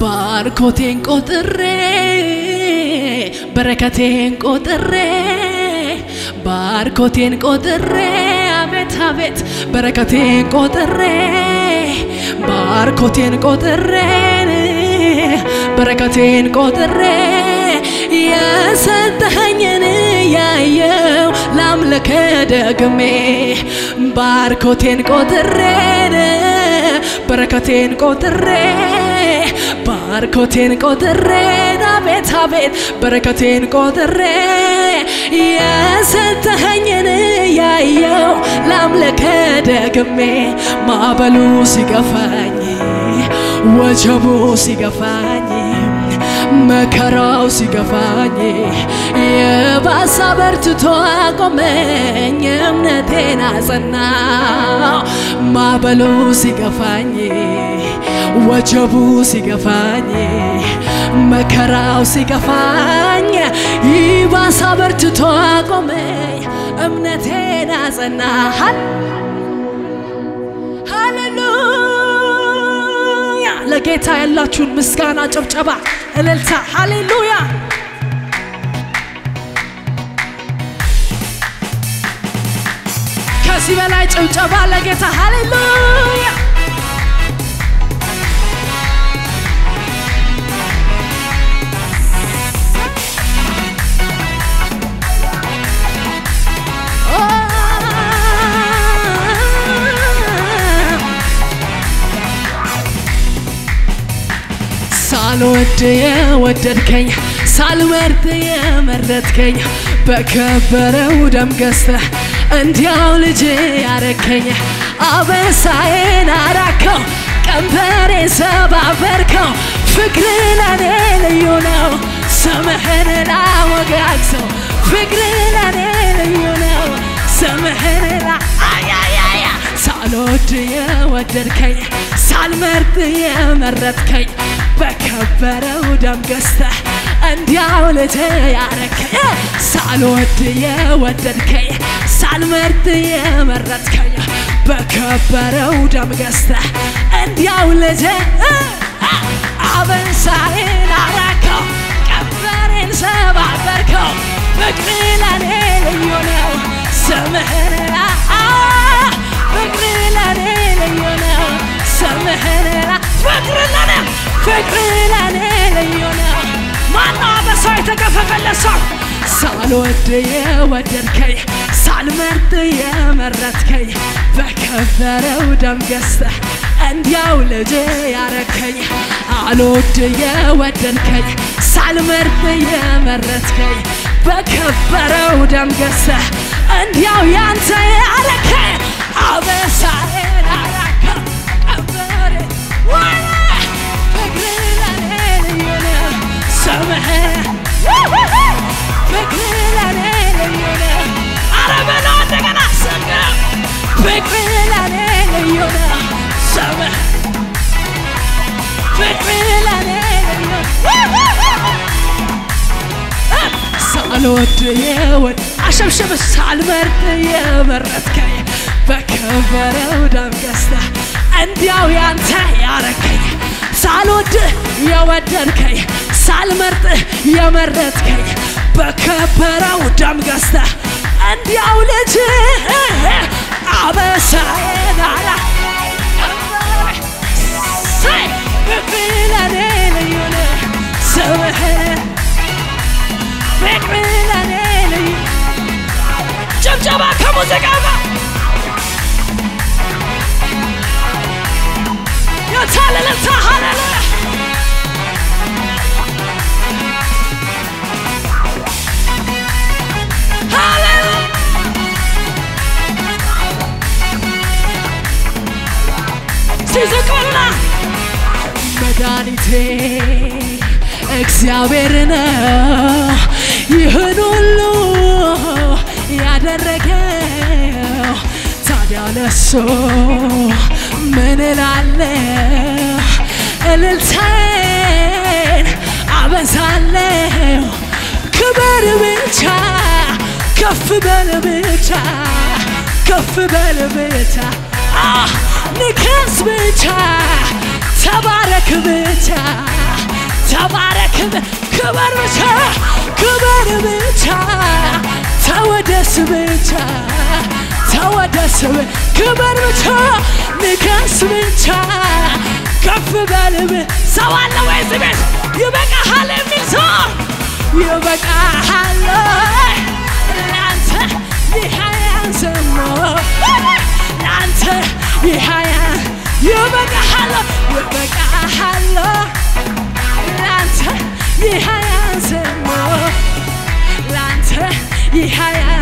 ባርኮቴን ቆጥሬ በረከቴን ቆጥሬ ባርኮቴን ቆጥሬ አቤት አቤት በረከቴን ቆጥሬ ባርኮቴን ቆጥሬ በረከቴን ቆጥሬ የሰጠኸኝን ያየው ላምልክ ደግሜ ባርኮቴን ቆጥሬ በረከቴን ቆጥሬ ባርኮቴን ቆጥሬ አቤት አቤት በረከቴን ቆጥሬ የሰጠኸኝን ያየው ላምልክ ደግሜ ማዕበሉ ሲገፋኝ ወጀቡ ሲገፋኝ መከራው ሲገፋኝ የባሰ በርትቶ አቆመኝ እምነቴን አጸናው። ማዕበሉ ሲገፋኝ ወጀቡ ሲገፋኝ መከራው ሲገፋኝ ይባሳ በርትቶ አቆመኝ እምነቴን አጸና ለጌታ ያላችሁን ምስጋና ጭብጨባ እልልታ ሃሌሉያ! ከዚህ በላይ ጭብጨባ ለጌታ ሃሌሉያ ሳልወድ የወደድከኝ ሳልመርጥ የመረጥከኝ በከበረው ደም ገዝተህ እንዲያው ልጅ ያረከኝ አበሳዬን አራከው ቀንበሬን ሰባበርከው ፍቅር ለኔ ልዩ ነው ስምህን ላወጋግሰው ፍቅር ለኔ ልዩ ነው ስምህን ላ ሳልወድ የወደድከኝ ሳልመርጥ የመረጥከኝ በከበረው ደም ገዝተህ እንዲያው ልጅ ያረከኝ። ሳልወድ የወደድከኝ ሳልመርጥ የመረጥከኝ በከበረው ደም ገዝተህ እንዲያው ልጅ አበሳዬን አራከው ቀንበሬን ሰባበርከው ፍቅር ለኔ ልዩ ነው ሰው ሳልወድ የወደድከኝ ሳልመርጥ የመረጥከኝ በከበረው ደም ገዝተህ እንዲያው ልጅ ያረከኝ። አልወድ የወደድከኝ ሳልመርጥ የመረጥከኝ በከበረው ደም ገዝተህ እንዲያው ያንተ ያረከኝ። አበሳዬን ሳልወድ የወድ አሸብሽብ ሳልመርጥ የመረጥከኝ በከበረው ደም ገዝተህ እንዲያው ያንተ ያረከኝ ሳልወድ የወደድከኝ ሳልመርጥ የመረጥከኝ በከበረው ደም ገዝተህ እንዲያው ልጅ አበሳዬን ጭብጨባ ከሙዚቃ ጋር የታለለታ ሃሌሉያ ሲዝቅና መድኃኒቴ እግዚአብሔር ነው ይህን ያለሱ ምን እላለሁ? እልልታዬን አበዛለሁ። ክበር ብቻ ከፍ በል ብቻ ከፍ በል ብቻ ንከስ ብቻ ተባረክ ብቻ ተባረክ ክበር ብቻ ክበር ብቻ ተወደስ ብቻ ብ- ክበር ብቻ ንገስ ብቻ ከፍ በልብ ሰው አለ ወይ እዚህ ቤት ይበቃሃል የሚል ሰው ይበቃሃል ለአንተ ይህ አያንስም ለአንተ ይህ አያ- ይበቃሃል ይበቃሃል ለአንተ ይህ